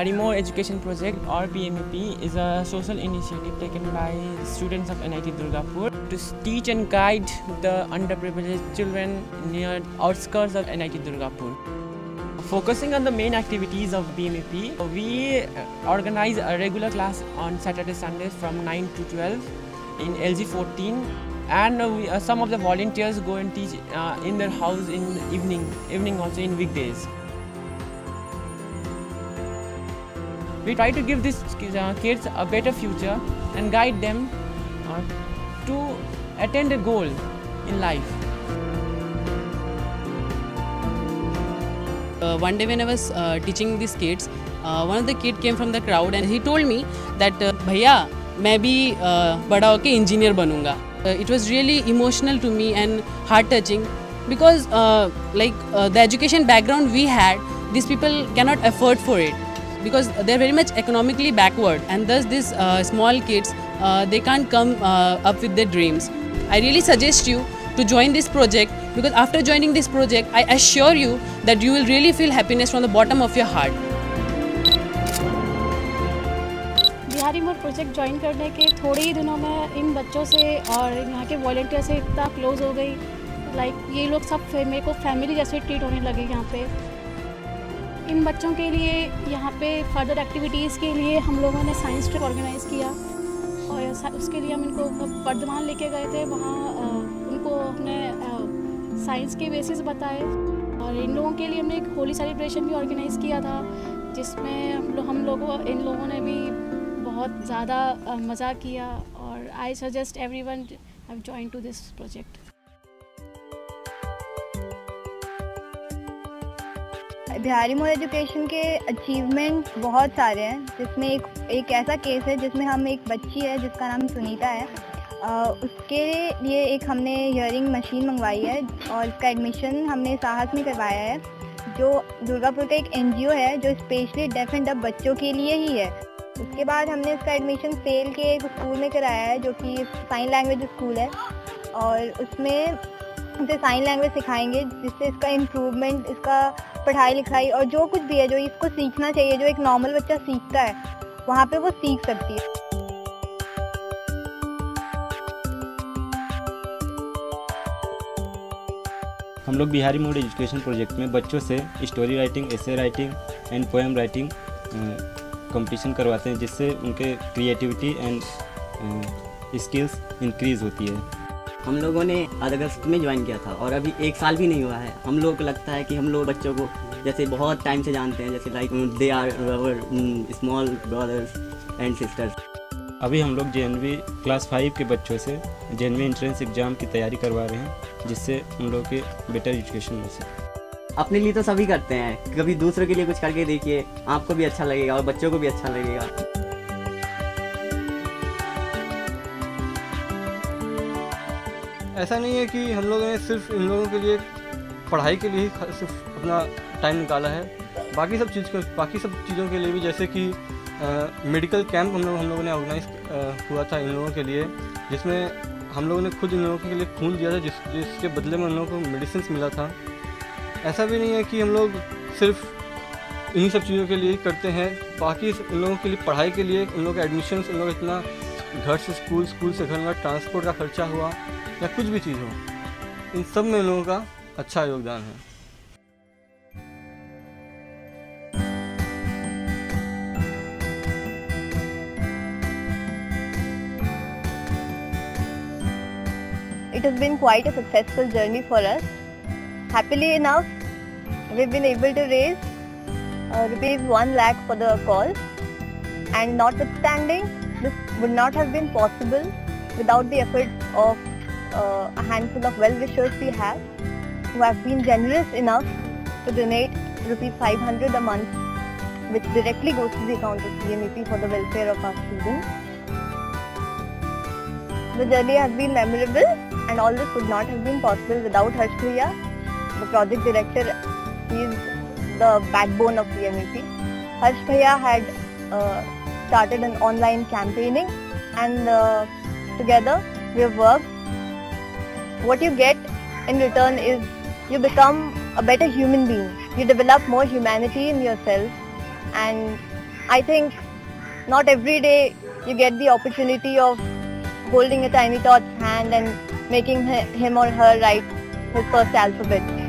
Bihari More Education Project or BMEP is a social initiative taken by students of NIT Durgapur to teach and guide the underprivileged children near outskirts of NIT Durgapur. Focusing on the main activities of BMEP, we organize a regular class on Saturday and Sundays from 9 to 12 in LG 14 and we, uh, some of the volunteers go and teach uh, in their house in evening, evening also in weekdays. We try to give these uh, kids a better future and guide them uh, to attain a goal in life. Uh, one day when I was uh, teaching these kids, uh, one of the kid came from the crowd and he told me that uh, भैया मैं भी uh, बड़ा होके engineer बनूंगा it was really emotional to me and heart touching because uh, like uh, the education background we had these people cannot afford for it because they're very much economically backward and thus these uh, small kids uh, they can't come uh, up with their dreams i really suggest you to join this project because after joining this project i assure you that you will really feel happiness from the bottom of your heart Bihari mode project join करने के थोड़े ही दिनों में इन बच्चों से और यहाँ के वॉल्टियर से इतना क्लोज हो गई लाइक ये लोग सब मेरे को फैमिली जैसे ट्रीट होने लगे यहाँ पे इन बच्चों के लिए यहाँ पे फर्दर एक्टिविटीज़ के लिए हम लोगों ने साइंस ट्रिप ऑर्गेनाइज़ किया। और उसके लिए हम इनको वर्धमान लेके गए थे। वहाँ उनको हमने साइंस के बेसिस बताए। और इन लोगों के लिए हमने एक होली सेलिब्रेशन भी ऑर्गेनाइज़ किया था, जिसमें हम लोग हम लोगों, इन लोगों ने भी बहुत ज़्यादा मज़ा किया। और I suggest everyone have join to this project Bihari mode education के अचीवमेंट बहुत सारे हैं जिसमें एक एक ऐसा केस है जिसमें हम एक बच्ची है जिसका नाम सुनीता है। आ, उसके लिए एक हमने हियरिंग मशीन मंगवाई है और इसका एडमिशन हमने साहस में करवाया है जो दुर्गापुर का एक एनजीओ है जो स्पेशली डेफ एंड डब बच्चों के लिए ही है। उसके बाद हमने इसका एडमिशन सेल के एक स्कूल में कराया है जो कि साइन लैंग्वेज स्कूल है। और उसमें उसे साइन लैंग्वेज सिखाएँगे, जिससे इसका इम्प्रूवमेंट इसका पढ़ाई लिखाई और जो कुछ भी है, जो इसको सीखना चाहिए, जो एक नॉर्मल बच्चा सीखता है, वहाँ पे वो सीख सकती है। हम लोग बिहारी मोड एजुकेशन प्रोजेक्ट में बच्चों से story writing essay writing and poem writing competition करवाते हैं, जिससे उनके क्रिएटिविटी एंड स्किल्स इंक्रीज़ होती है। हम लोगों ने अगस्त में ज्वाइन किया था और अभी एक साल भी नहीं हुआ है। हम लोगों को लगता है कि हम लोग बच्चों को जैसे बहुत टाइम से जानते हैं जैसे like they are small brothers and sisters अभी हम लोग जेएनवी क्लास फाइव के बच्चों से जे एंट्रेंस एग्ज़ाम की तैयारी करवा रहे हैं जिससे उन लोग के बेटर एजुकेशन मिल सके। अपने लिए तो सभी करते हैं कभी दूसरों के लिए कुछ करके देखिए आपको भी अच्छा लगेगा और बच्चों को भी अच्छा लगेगा। ऐसा नहीं है कि हम लोगों ने सिर्फ़ इन लोगों के लिए पढ़ाई के लिए ही सिर्फ़ अपना टाइम निकाला है। बाकी सब चीज़ को बाकी सब चीज़ों के लिए भी जैसे कि मेडिकल कैंप हम लोग हम लोगों ने ऑर्गेनाइज हुआ था इन लोगों के लिए, जिसमें हम लोगों ने खुद इन लोगों के लिए खून दिया था, जिस जिसके बदले में उन लोगों को मेडिसिन मिला था। ऐसा भी नहीं है कि हम लोग सिर्फ़ इन्हीं सब चीज़ों के लिए ही करते हैं। बाकी उन लोगों के लिए पढ़ाई के लिए उन लोगों का एडमिशन उन लोग इतना घर से स्कूल स्कूल से घर में ट्रांसपोर्ट का खर्चा हुआ। या कुछ भी चीज़ हो इन सब में लोगों का अच्छा योगदान है It has been quite a successful journey for us. Happily enough, we've been able to raise uh, rupees 1 lakh for the call and notwithstanding, this would not have been possible without the efforts of uh, a handful of well-wishers we have who have been generous enough to donate rupees 500 a month which directly goes to the account of BMEP for the welfare of our students. The journey has been memorable and all this would not have been possible without Harsh Priya, the project director. He is the backbone of BMEP. Harsh Bhaiya had uh, started an online campaigning and uh, together we have worked what you get in return is you become a better human being. You develop more humanity in yourself and I think not every day you get the opportunity of holding a tiny tot's hand and making him or her write his first alphabet.